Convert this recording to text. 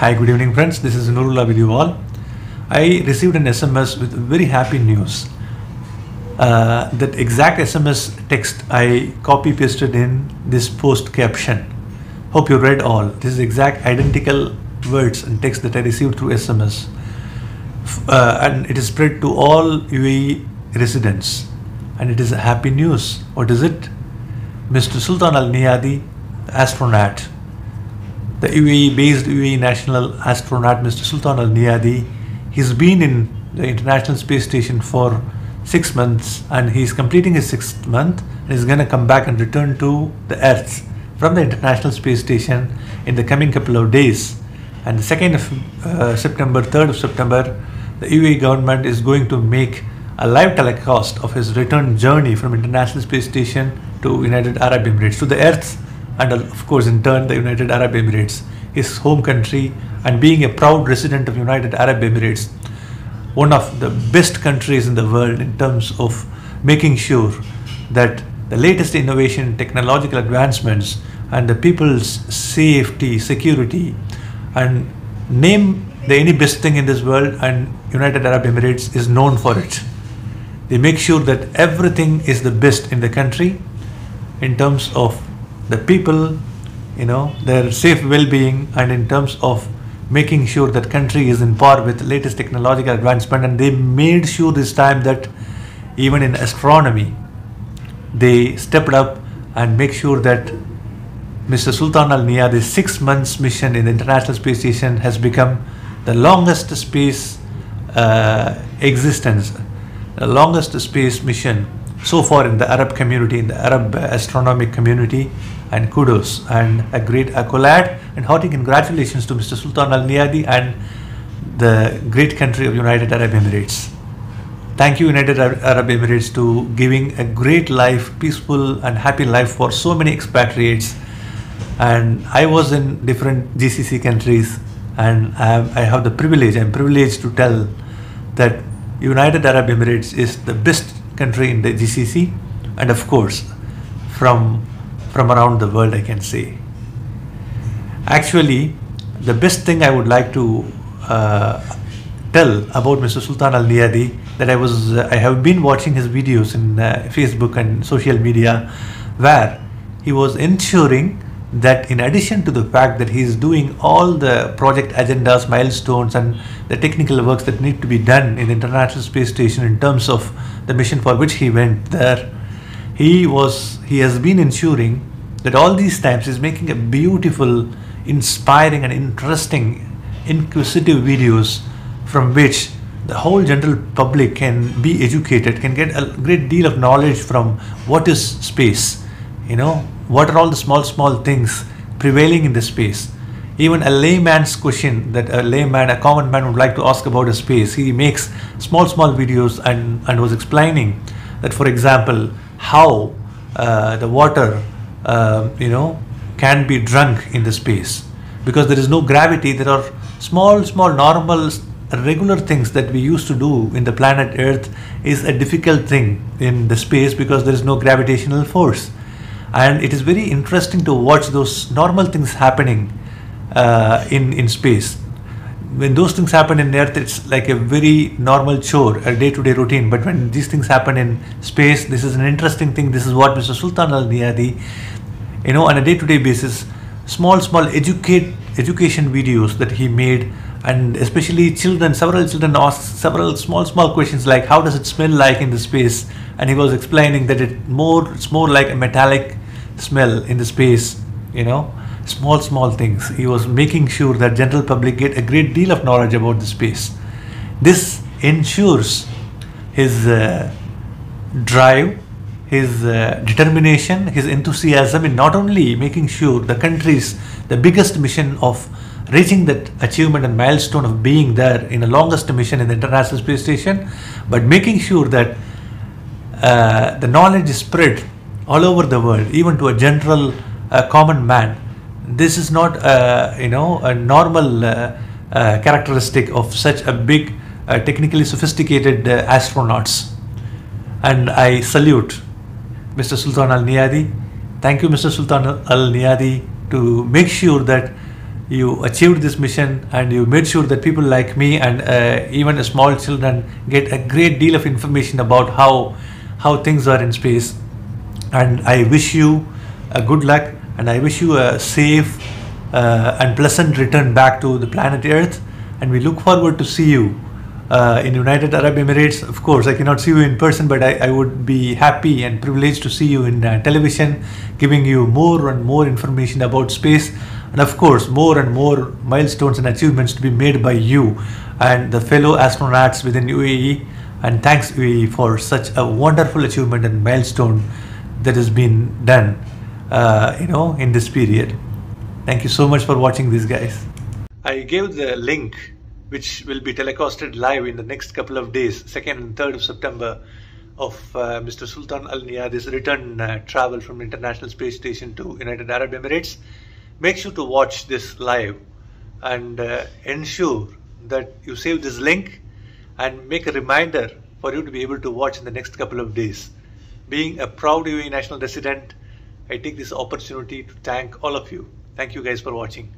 Hi, good evening, friends. This is Nurullah with you all. I received an SMS with very happy news. Uh, that exact SMS text I copy pasted in this post caption. Hope you read all. This is exact identical words and text that I received through SMS. Uh, and it is spread to all UAE residents. And it is a happy news. What is it? Mr. Sultan Al Neyadi, astronaut, the UAE based UAE national astronaut Mr. Sultan Al Neyadi. He's been in the International Space Station for six months and he's completing his sixth month and he's going to come back and return to the Earth from the International Space Station in the coming couple of days. And the 2nd of uh, September, 3rd of September, the UAE government is going to make a live telecast of his return journey from International Space Station to United Arab Emirates, to the Earth and uh, of course in turn the United Arab Emirates, his home country, and being a proud resident of United Arab Emirates, one of the best countries in the world in terms of making sure that the latest innovation, technological advancements, and the people's safety, security, and name the any best thing in this world, and United Arab Emirates is known for it. They make sure that everything is the best in the country in terms of the people, you know, their safe well-being, and in terms of making sure that country is in par with latest technological advancement. And they made sure this time that even in astronomy, they stepped up and make sure that Mr. Sultan Al Neyadi's six months mission in the International Space Station has become the longest space uh, existence, the longest space mission so far in the Arab community, in the Arab astronomic community. And kudos and a great accolade and hearty congratulations to Mr. Sultan Al Neyadi and the great country of United Arab Emirates. Thank you, United Arab Emirates, to giving a great life, peaceful and happy life for so many expatriates. And I was in different GCC countries, and I have, I have the privilege. I'm privileged to tell that United Arab Emirates is the best country in the GCC, and of course, from from around the world, I can say. Actually, the best thing I would like to uh, tell about Mr. Sultan Al Neyadi that I was uh, I have been watching his videos in uh, Facebook and social media, where he was ensuring that in addition to the fact that he is doing all the project agendas, milestones, and the technical works that need to be done in International Space Station in terms of the mission for which he went there, he was he has been ensuring that all these times he's making a beautiful, inspiring, and interesting, inquisitive videos from which the whole general public can be educated, can get a great deal of knowledge from what is space, you know, what are all the small, small things prevailing in the space. Even a layman's question that a layman, a common man would like to ask about a space, he makes small, small videos and, and was explaining that, for example, how uh, the water, uh, you know, can be drunk in the space because there is no gravity. There are small, small, normal, regular things that we used to do in the planet Earth is a difficult thing in the space because there is no gravitational force, and it is very interesting to watch those normal things happening uh, in in space when those things happen in earth it's like a very normal chore a day-to-day routine. But when these things happen in space this is an interesting thing. This is what mr sultan al neyadi you know on a day-to-day basis small small educate education videos that he made. And especially children several children asked several small small questions like how does it smell like in the space? And he was explaining that it more it's more like a metallic smell in the space you know small small things. He was making sure that general public get a great deal of knowledge about the space. This ensures his uh, drive his uh, determination his enthusiasm in not only making sure the country's the biggest mission of reaching that achievement and milestone of being there in the longest mission in the international space station but making sure that uh, the knowledge is spread all over the world even to a general uh, common man this is not uh, you know a normal uh, uh, characteristic of such a big uh, technically sophisticated uh, astronauts. And i salute mr sultan al neyadi thank you mr sultan al neyadi to make sure that you achieved this mission and you made sure that people like me and uh, even small children get a great deal of information about how how things are in space. And i wish you a good luck and i wish you a safe uh, and pleasant return back to the planet earth. And we look forward to see you uh, in United Arab Emirates. Of course, I cannot see you in person, but I, I would be happy and privileged to see you in uh, television, giving you more and more information about space. And of course more and more milestones and achievements to be made by you and the fellow astronauts within UAE and thanks UAE for such a wonderful achievement and milestone that has been done uh, you know in this period thank you so much for watching these guys I gave the link which will be telecasted live in the next couple of days 2nd and 3rd of September of uh, Mr. Sultan Al Neyadi's return uh, travel from International Space Station to United Arab Emirates make sure to watch this live and uh, ensure that you save this link and make a reminder for you to be able to watch in the next couple of days. Being a proud UAE national resident, I take this opportunity to thank all of you. Thank you guys for watching.